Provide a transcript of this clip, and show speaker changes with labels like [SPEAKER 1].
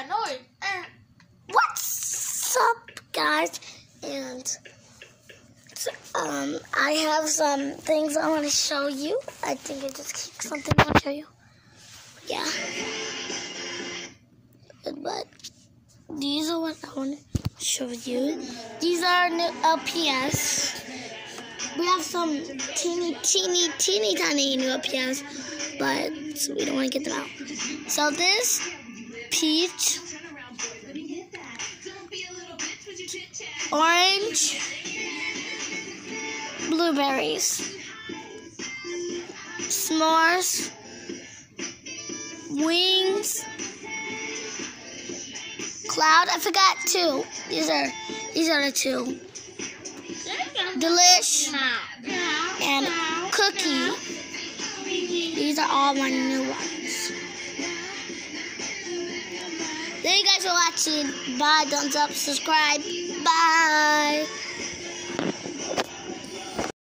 [SPEAKER 1] Uh, what's up, guys? And um, I have some things I want to show you. I think I just kicked something I want to show you. Yeah. But these are what I want to show you. These are new LPS. We have some teeny, teeny, teeny, tiny new LPS, but we don't want to get them out. So this peach, orange, blueberries, s'mores, wings, cloud. I forgot two. These are these are the two. Delish and cookie. These are all my new ones. Thank you guys for watching. Bye. Thumbs up. Subscribe. Bye.